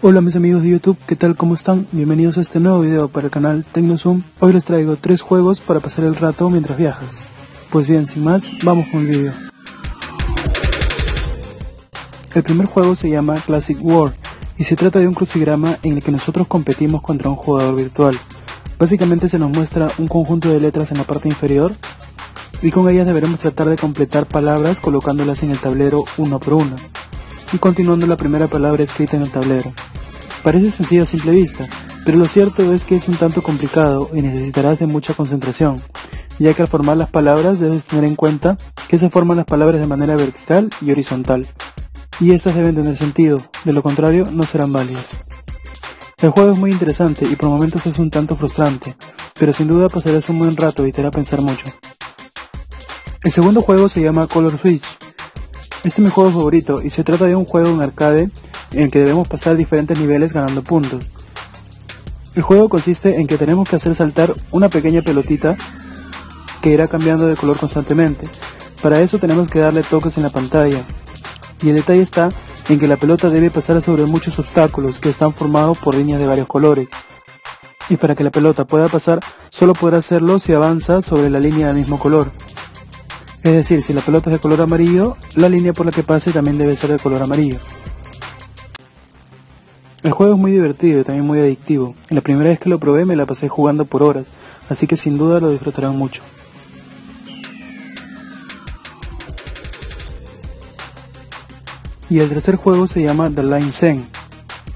Hola mis amigos de YouTube, ¿qué tal? ¿Cómo están? Bienvenidos a este nuevo video para el canal TecnoZoom. Hoy les traigo tres juegos para pasar el rato mientras viajas. Pues bien, sin más, vamos con el video. El primer juego se llama Classic War y se trata de un crucigrama en el que nosotros competimos contra un jugador virtual. Básicamente se nos muestra un conjunto de letras en la parte inferior y con ellas deberemos tratar de completar palabras colocándolas en el tablero una por una y continuando la primera palabra escrita en el tablero. Parece sencillo a simple vista, pero lo cierto es que es un tanto complicado y necesitarás de mucha concentración, ya que al formar las palabras debes tener en cuenta que se forman las palabras de manera vertical y horizontal, y estas deben tener sentido, de lo contrario no serán válidas. El juego es muy interesante y por momentos es un tanto frustrante, pero sin duda pasarás un buen rato y te hará pensar mucho. El segundo juego se llama Color Switch. Este es mi juego favorito y se trata de un juego en arcade en el que debemos pasar diferentes niveles ganando puntos. El juego consiste en que tenemos que hacer saltar una pequeña pelotita que irá cambiando de color constantemente. Para eso tenemos que darle toques en la pantalla. Y el detalle está en que la pelota debe pasar sobre muchos obstáculos que están formados por líneas de varios colores. Y para que la pelota pueda pasar, solo podrá hacerlo si avanza sobre la línea del mismo color. Es decir, si la pelota es de color amarillo, la línea por la que pase también debe ser de color amarillo. El juego es muy divertido y también muy adictivo. La primera vez que lo probé me la pasé jugando por horas, así que sin duda lo disfrutarán mucho. Y el tercer juego se llama The Line Zen.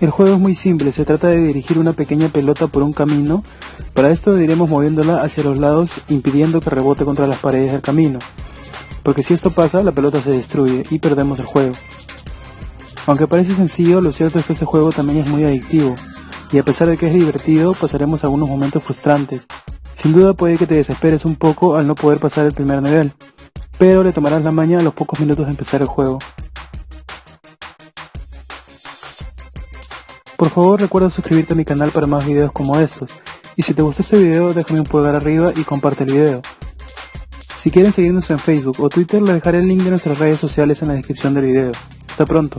El juego es muy simple, se trata de dirigir una pequeña pelota por un camino. Para esto iremos moviéndola hacia los lados impidiendo que rebote contra las paredes del camino. Porque si esto pasa, la pelota se destruye y perdemos el juego. Aunque parece sencillo, lo cierto es que este juego también es muy adictivo. Y a pesar de que es divertido, pasaremos algunos momentos frustrantes. Sin duda puede que te desesperes un poco al no poder pasar el primer nivel, pero le tomarás la maña a los pocos minutos de empezar el juego. Por favor recuerda suscribirte a mi canal para más videos como estos. Y si te gustó este video déjame un pulgar arriba y comparte el video. Si quieren seguirnos en Facebook o Twitter les dejaré el link de nuestras redes sociales en la descripción del video. Hasta pronto.